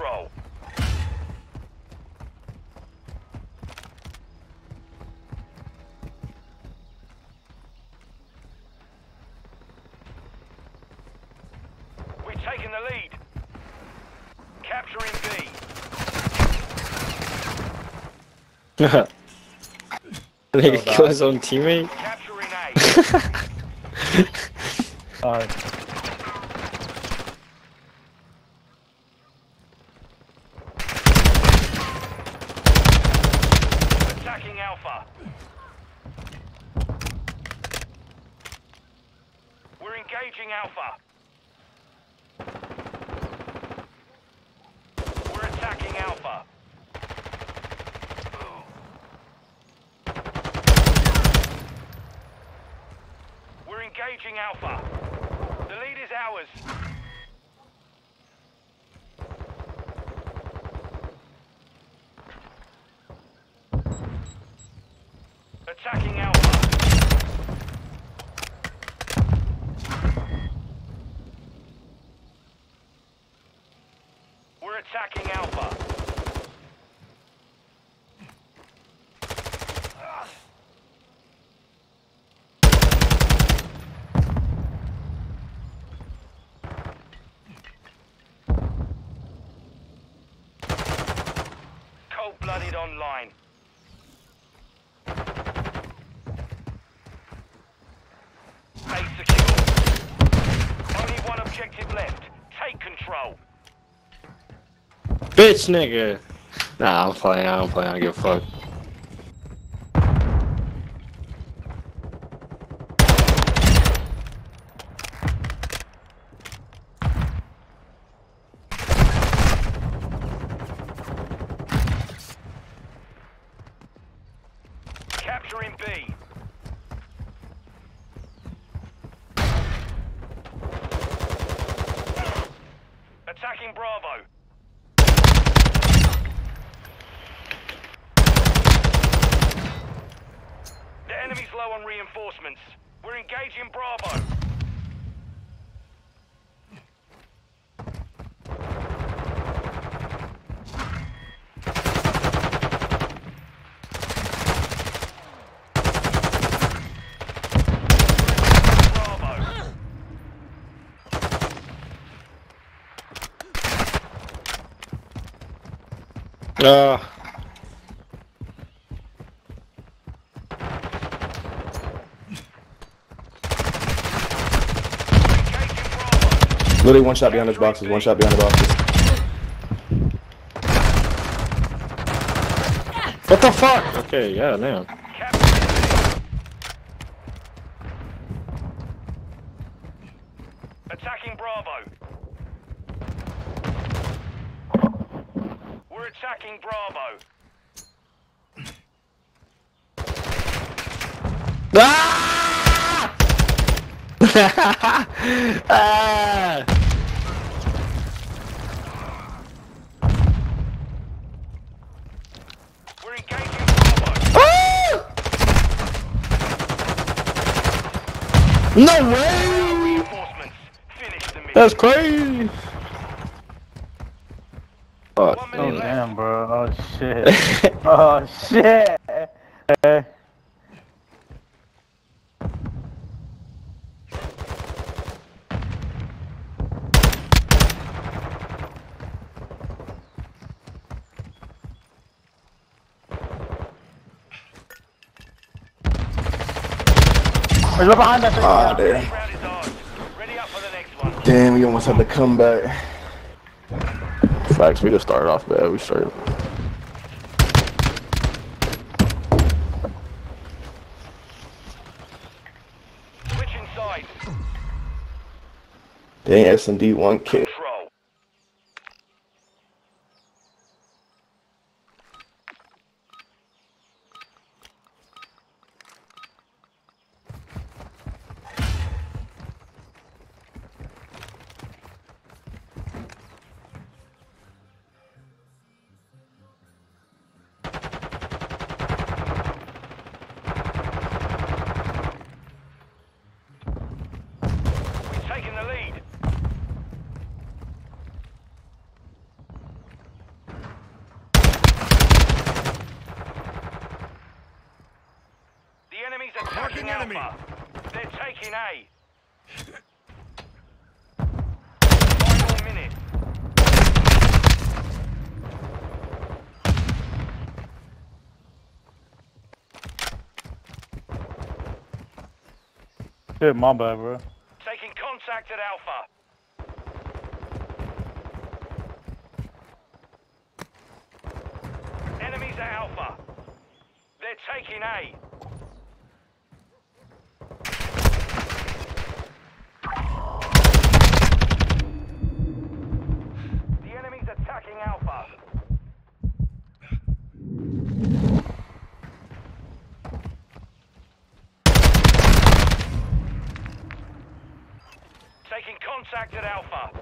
control. We're taking the lead. Capturing B. Nigga kill his own teammate? Capturing A. Alright. Attacking Alpha. We're engaging Alpha. We're attacking Alpha. We're engaging Alpha. The lead is ours. Attacking Alpha. We're attacking Alpha. Cold-blooded online. Secure. Only one objective left. Take control. Bitch nigga! Nah, I'm playing, I don't play, I don't give a fuck. Capturing B. Attacking Bravo. Enemy's low on reinforcements. We're engaging Bravo. Ah, Engaging Bravo. Literally one shot behind those boxes, one shot behind the boxes. what the fuck? Okay, yeah, damn. Capturing B. Attacking Bravo. We're attacking Bravo. Ah! Ah! We're engaging Bravo. Ah! No way! Reinforcements. Finish the mission. That's crazy! Fuck. One Oh minute left. damn, bro. Oh shit. oh shit. Behind. Ah, there. Damn, we almost had to come back. Facts, we just started off bad. We started. Switch inside. Dang, S&D 1K. Engaging Alpha. They're taking A. Final minute. Shit, my bad, bro. Taking contact at Alpha. Enemies at Alpha. They're taking A. The enemy's attacking Alpha. Taking contact at Alpha.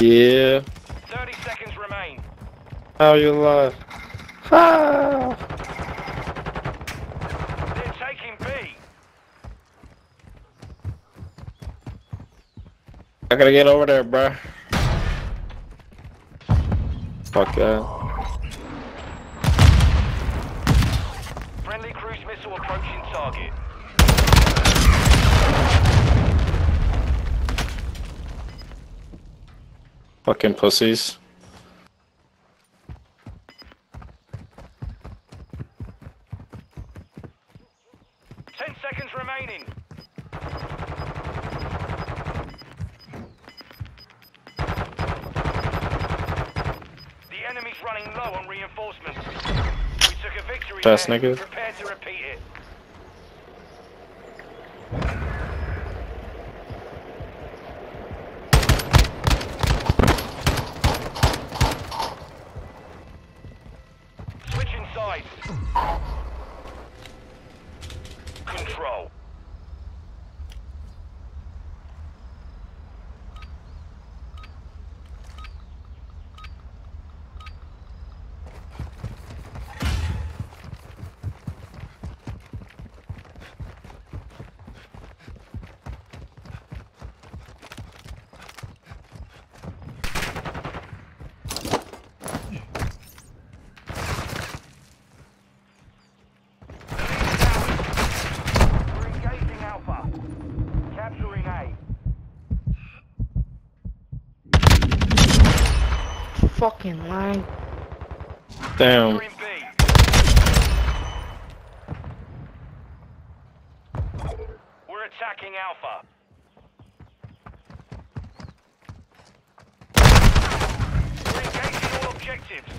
Yeah. 30 seconds remain. How you alive? Ah! They're taking B. I gotta get over there, bruh. Fuck that. Friendly cruise missile approaching target. Fucking pussies. Ten seconds remaining. The enemy's running low on reinforcements. We took a victory Fast niggas. Prepare to repeat it. Switching sides. Control. We're engaging Alpha. Capturing A. Fucking line. Damn. We're attacking Alpha. We're engaging all objectives.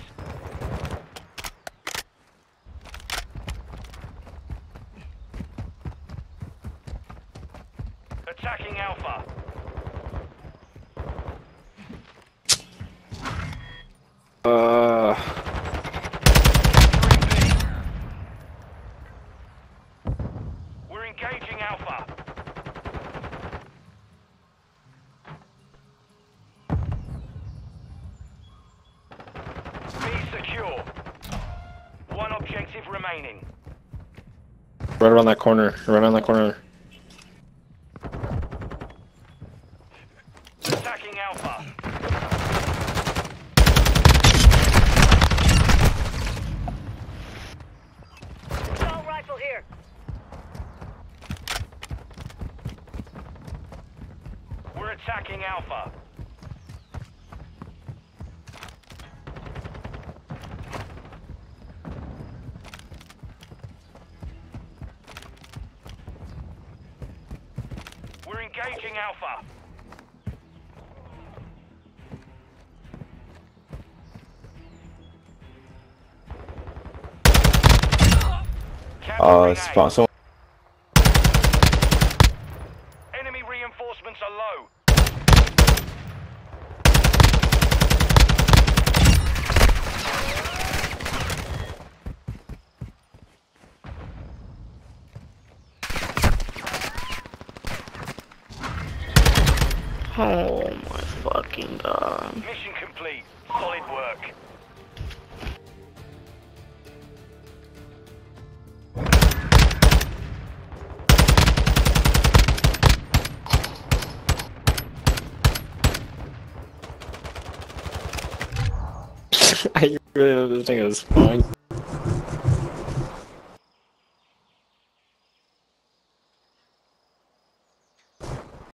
Attacking Alpha. We're engaging Alpha. B secure. One objective remaining. Right around that corner. Right around that corner. Attacking Alpha. Assault rifle here. We're attacking Alpha. We're engaging Alpha. Uh, so Enemy reinforcements are low. Oh my fucking god. Mission complete. Solid work. I really this thing is fine.